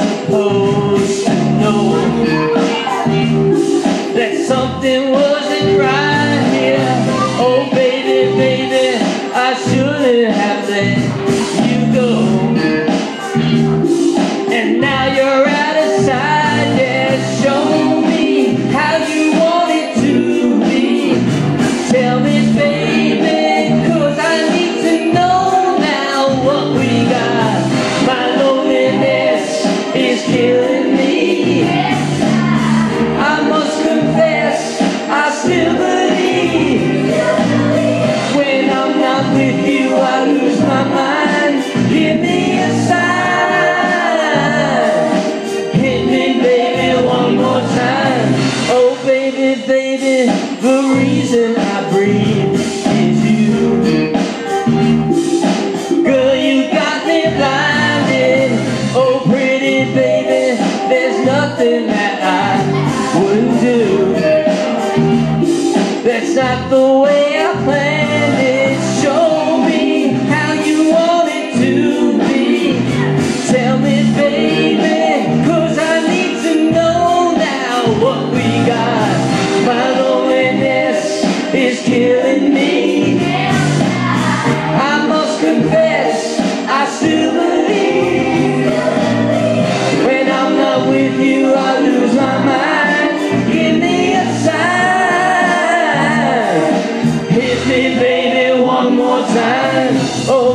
Oh. reason I breathe is you. Girl, you got me blinded. Oh, pretty baby, there's nothing that I wouldn't do. That's not the way I planned. killing me. I must confess, I still believe. When I'm not with you, I lose my mind. Give me a sign. Hit me, baby, one more time. Oh,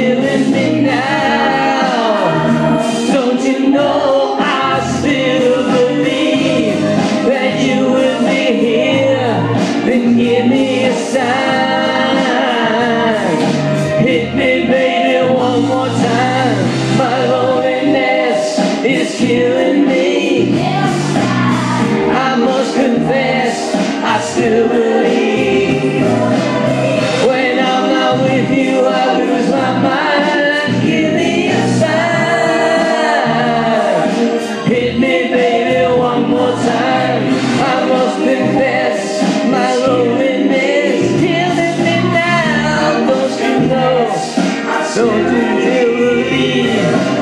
it's killing me. I must confess, I still believe. When I'm not with you, I lose my mind. Give me a sign. Hit me, baby, one more time. I must confess, my loneliness is killing me now. Don't you know? I still do believe.